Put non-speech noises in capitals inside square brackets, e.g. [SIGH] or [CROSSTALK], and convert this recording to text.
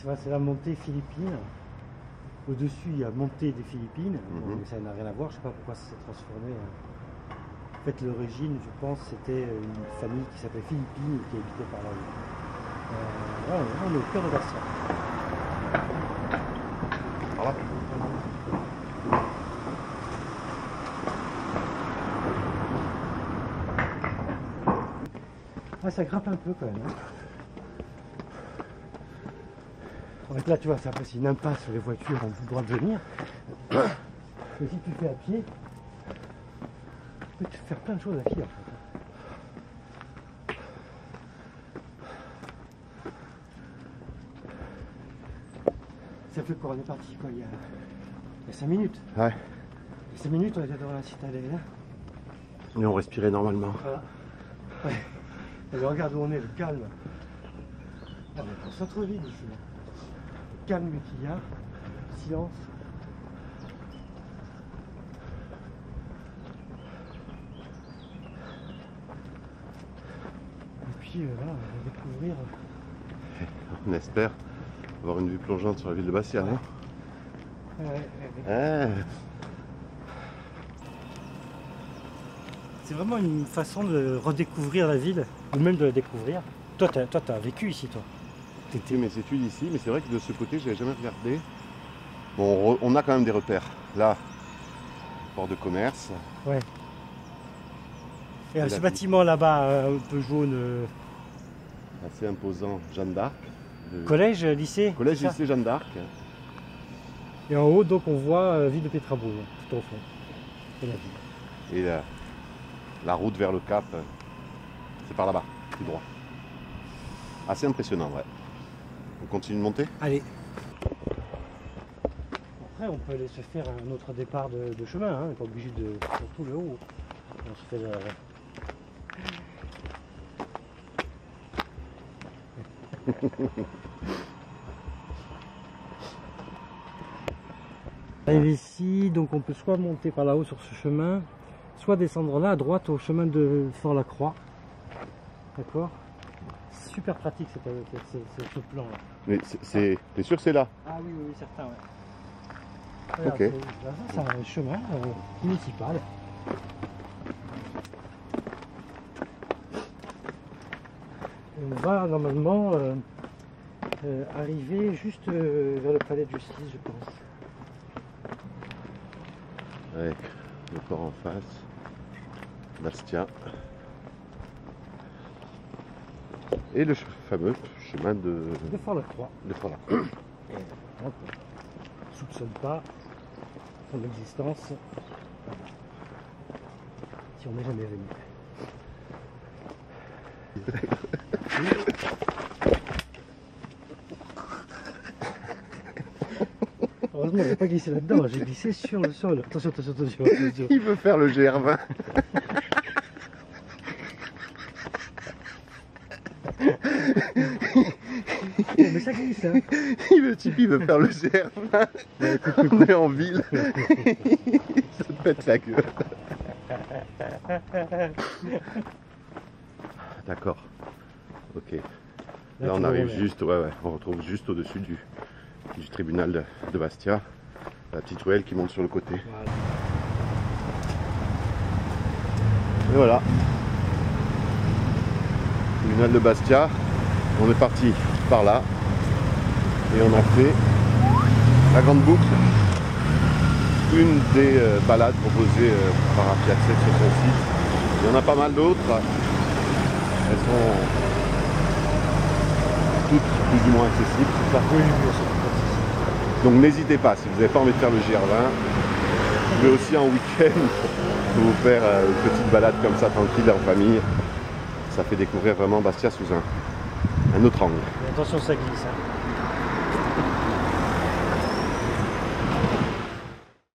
tu vois, c'est la montée philippine. Au-dessus, il y a montée des Philippines. Bon, Mhm. ça n'a rien à voir, je sais pas pourquoi ça s'est transformé. hein. En fait, l'origine, je pense, c'était une famille qui s'appelait Philippine et qui habitait par là. Euh, ouais, on est au cœur de Bastia. Par là Ah, ça grimpe un peu quand même. hein. En fait, là, tu vois, c'est après, c'est une impasse sur les voitures, on a le droit de venir. Mais si tu fais à pied, tu peux faire plein de choses à pied en fait. Ça fait quoi? On est parti quoi il y a, il y a 5 minutes. Ouais. Il y a 5 minutes, on était dans la citadelle. hein. Et on respirait normalement. Voilà. Ouais. Et regarde où on est, le calme. Ah, mais on ici. là. Calme qu'il y a, le silence. Et puis euh, voilà, on va découvrir. On espère avoir une vue plongeante sur la ville de Bastia, non? Euh, euh, Ouais. C'est vraiment une façon de redécouvrir la ville, ou même de la découvrir. Toi, tu as, vécu ici, toi? Oui, mes études ici, mais c'est vrai que de ce côté, je n'avais jamais regardé. Bon, on, a quand même des repères. Là, port de commerce. Ouais. Et ce bâtiment là-bas, euh, un peu jaune, euh, assez imposant, Jeanne d'Arc. Le collège, lycée collège lycée Jeanne d'Arc. Et en haut, donc, on voit euh, ville de Pétrabourg, tout au fond. Et la, la route vers le Cap, c'est par là-bas, tout droit. Assez impressionnant, ouais. On continue de monter Allez. Après, on peut aller se faire un autre départ de, de chemin, hein. on n'est pas obligé de faire tout le haut. On se fait. euh, [LAUGHS] Arrivé ici, donc on peut soit monter par là-haut sur ce chemin, soit descendre là à droite au chemin de Fort-la-Croix. D'accord? Super pratique cette- cette- cette- ce plan là. Mais c'est-. T'es sûr que c'est là? Ah oui, oui, oui, certain, ouais. Ok. c'est- là, ça, c'est un chemin euh, municipal. On va normalement euh, euh, arriver juste euh, vers le palais de justice, je pense. Ouais, le port en face. Bastia. Et le fameux chemin de, De Fort-la-Croix. de Fort-la- Et on ne soupçonne pas son existence si on n'est jamais venu. Heureusement, j'ai pas glissé là-dedans, j'ai glissé sur le sol. Attention, attention, attention, attention. Il veut faire le GR20. [LAUGHS] Mais ça glisse, hein. [LAUGHS] Il veut, type, il veut faire le GR20. On est en ville. [LAUGHS] Ça te pète la gueule. [LAUGHS] D'accord. Ok. Là, on arrive juste, ouais, ouais, on retrouve juste au-dessus du, du tribunal de, de Bastia. La petite ruelle qui monte sur le côté. Voilà. Et voilà. Tribunal de Bastia. On est parti par là. Et on a fait la grande boucle. Une des euh, balades proposées euh, par Apiaxet sur son site. Il y en a pas mal d'autres. Elles sont toutes plus ou moins accessibles, c'est ça Oui, Donc n'hésitez pas, si vous n'avez pas envie de faire le GR20, vous pouvez aussi en week-end [LAUGHS] vous faire euh, une petite balade comme ça tranquille en famille. Ça fait découvrir vraiment Bastia sous un, autre angle. Attention, ça glisse. Hein.